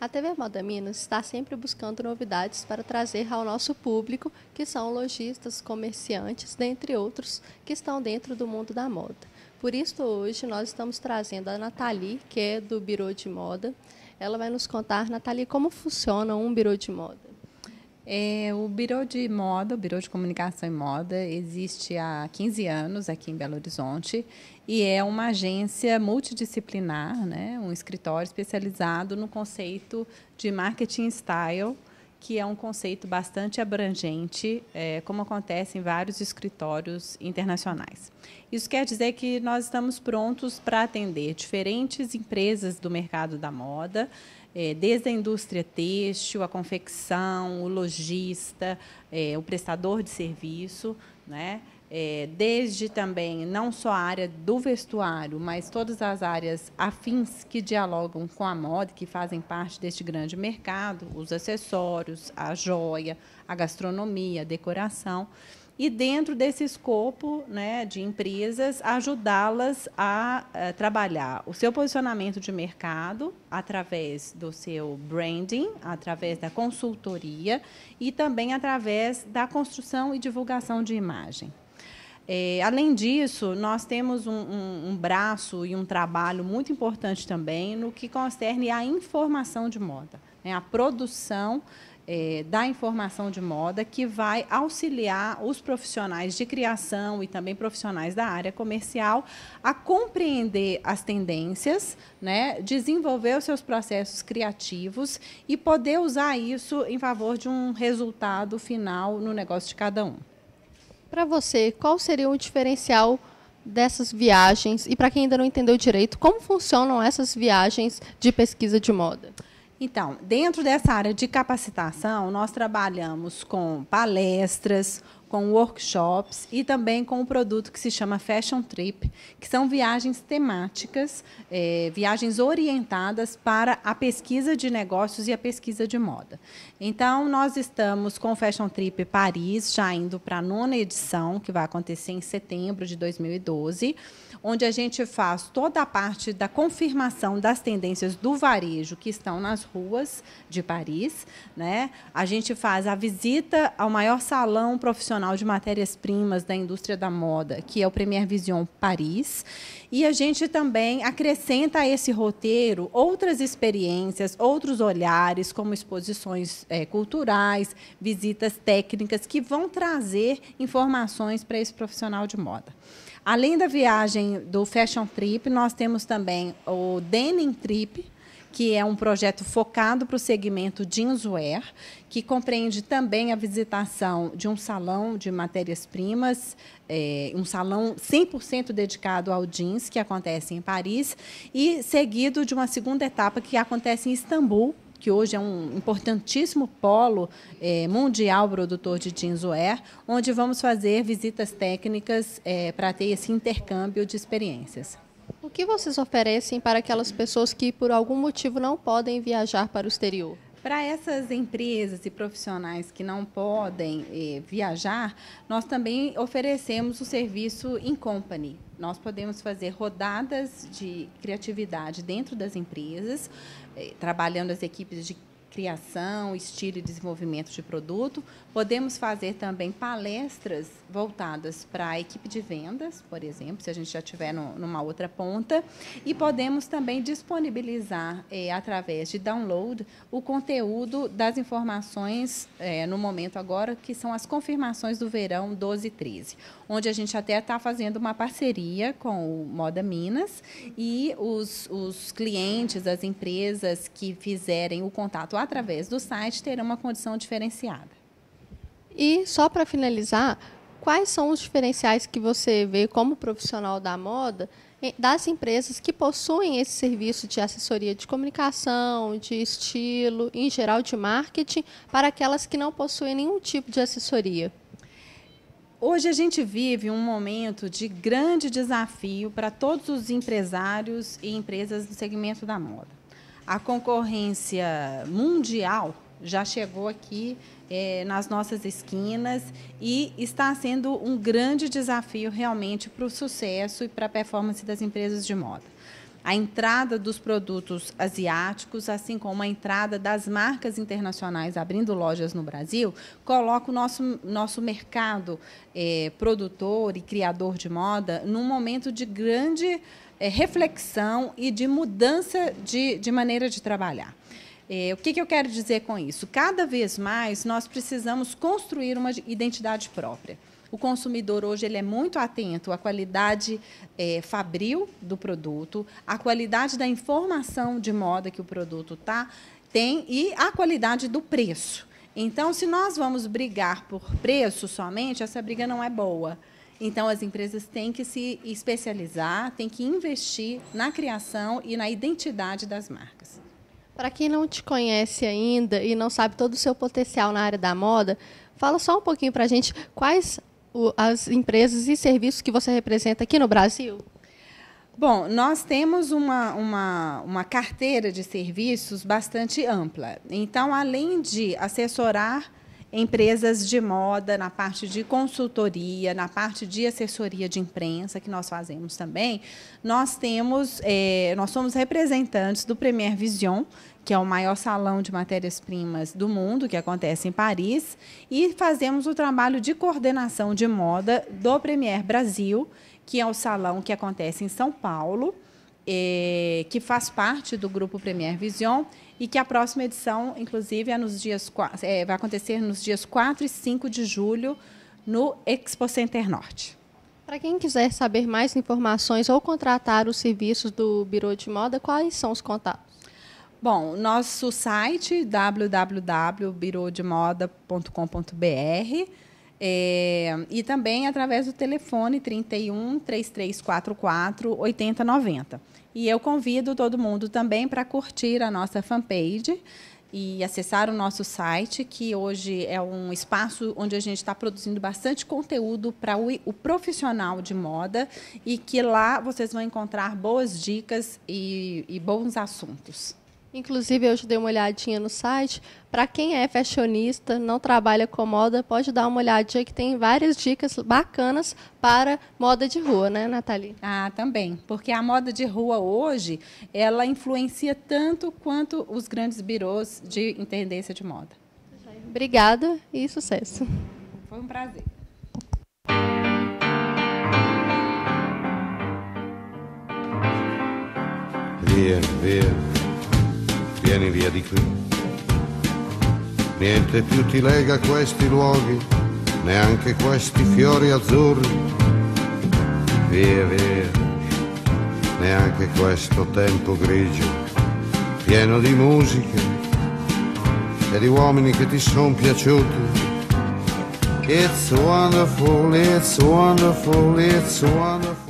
A TV Moda Minas está sempre buscando novidades para trazer ao nosso público, que são lojistas, comerciantes, dentre outros, que estão dentro do mundo da moda. Por isso, hoje, nós estamos trazendo a Nathalie, que é do Biro de Moda. Ela vai nos contar, Nathalie, como funciona um Biro de Moda. É, o Biro de Moda, o Biro de Comunicação e Moda, existe há 15 anos aqui em Belo Horizonte e é uma agência multidisciplinar, né, um escritório especializado no conceito de marketing style, que é um conceito bastante abrangente, é, como acontece em vários escritórios internacionais. Isso quer dizer que nós estamos prontos para atender diferentes empresas do mercado da moda, é, desde a indústria têxtil, a confecção, o lojista, é, o prestador de serviço, né? É, desde também não só a área do vestuário, mas todas as áreas afins que dialogam com a moda, que fazem parte deste grande mercado, os acessórios, a joia, a gastronomia, a decoração e dentro desse escopo né, de empresas, ajudá-las a, a, eh, trabalhar o seu posicionamento de mercado através do seu branding, através da consultoria e também através da construção e divulgação de imagem. É, além disso, nós temos um, um, um, braço e um trabalho muito importante também no que concerne a informação de moda, né, a produção é, da informação de moda que vai auxiliar os profissionais de criação e também profissionais da área comercial a compreender as tendências, né, desenvolver os seus processos criativos e poder usar isso em favor de um resultado final no negócio de cada um. Para você, qual seria o diferencial dessas viagens e para quem ainda não entendeu direito, como funcionam essas viagens de pesquisa de moda? Então, dentro dessa área de capacitação, nós trabalhamos com palestras, com workshops e também com um produto que se chama Fashion Trip, que são viagens temáticas, é, viagens orientadas para a pesquisa de negócios e a pesquisa de moda. Então, nós estamos com o Fashion Trip Paris, já indo para a nona edição, que vai acontecer em setembro de 2012 onde a gente faz toda a parte da confirmação das tendências do varejo que estão nas ruas de Paris. Né? A gente faz a visita ao maior salão profissional de matérias-primas da indústria da moda, que é o Premier Vision Paris. E a gente também acrescenta a esse roteiro outras experiências, outros olhares, como exposições é, culturais, visitas técnicas, que vão trazer informações para esse profissional de moda. Além da viagem do Fashion Trip, nós temos também o Denim Trip, que é um projeto focado para o segmento jeanswear, que compreende também a visitação de um salão de matérias-primas, é, um salão 100% dedicado ao jeans, que acontece em Paris, e seguido de uma segunda etapa que acontece em Istambul, que hoje é um importantíssimo polo é, mundial produtor de jeanswear, onde vamos fazer visitas técnicas é, para ter esse intercâmbio de experiências. O que vocês oferecem para aquelas pessoas que, por algum motivo, não podem viajar para o exterior? Para essas empresas e profissionais que não podem eh, viajar, nós também oferecemos o serviço in company. Nós podemos fazer rodadas de criatividade dentro das empresas, eh, trabalhando as equipes de criação, estilo e desenvolvimento de produto. Podemos fazer também palestras voltadas para a equipe de vendas, por exemplo, se a gente já estiver numa outra ponta. E podemos também disponibilizar, é, através de download, o conteúdo das informações, é, no momento agora, que são as confirmações do verão 12 e 13, onde a gente até está fazendo uma parceria com o Moda Minas e os, os clientes, as empresas que fizerem o contato através do site, terão uma condição diferenciada. E só para finalizar, quais são os diferenciais que você vê como profissional da moda das empresas que possuem esse serviço de assessoria de comunicação, de estilo, em geral de marketing, para aquelas que não possuem nenhum tipo de assessoria? Hoje a gente vive um momento de grande desafio para todos os empresários e empresas do segmento da moda a concorrência mundial já chegou aqui é, nas nossas esquinas e está sendo um grande desafio realmente para o sucesso e para a performance das empresas de moda. A entrada dos produtos asiáticos, assim como a entrada das marcas internacionais abrindo lojas no Brasil, coloca o nosso, nosso mercado é, produtor e criador de moda num momento de grande é, reflexão e de mudança de, de maneira de trabalhar. É, o que, que, eu quero dizer com isso? Cada vez mais nós precisamos construir uma identidade própria. O consumidor hoje ele é muito atento à qualidade é, fabril do produto, à qualidade da informação de moda que o produto tá, tem e à qualidade do preço. Então, se nós vamos brigar por preço somente, essa briga não é boa. Então, as empresas têm que se especializar, têm que investir na criação e na identidade das marcas. Para quem não te conhece ainda e não sabe todo o seu potencial na área da moda, fala só um pouquinho para a gente quais as empresas e serviços que você representa aqui no Brasil? Bom, nós temos uma, uma, uma carteira de serviços bastante ampla. Então, além de assessorar empresas de moda na parte de consultoria, na parte de assessoria de imprensa, que nós fazemos também, nós temos, é, nós somos representantes do Premier Vision, que é o maior salão de matérias-primas do mundo, que acontece em Paris, e fazemos o trabalho de coordenação de moda do Premier Brasil, que é o salão que acontece em São Paulo, é, que faz parte do grupo Premier Vision e que a próxima edição, inclusive, é nos dias, é, vai acontecer nos dias 4 e 5 de julho no Expo Center Norte. Para quem quiser saber mais informações ou contratar os serviços do Biro de Moda, quais são os contatos? Bom, nosso site www.birodemoda.com.br é, e também através do telefone 31 3344 8090. E eu convido todo mundo também para curtir a nossa fanpage e acessar o nosso site, que hoje é um espaço onde a gente está produzindo bastante conteúdo para o, o, profissional de moda e que lá vocês vão encontrar boas dicas e, e bons assuntos. Inclusive, eu dei uma olhadinha no site. Para quem é fashionista, não trabalha com moda, pode dar uma olhadinha que tem várias dicas bacanas para moda de rua, né, Nathalie? Ah, também. Porque a moda de rua hoje, ela influencia tanto quanto os grandes birôs de tendência de moda. Obrigada e sucesso. Foi um prazer. Via, via. Vieni via di qui. Niente più ti lega questi luoghi, neanche questi fiori azzurri. Via, via, neanche questo tempo grigio, pieno di musiche e di uomini che ti sono piaciuti. It's wonderful, it's wonderful, it's wonderful.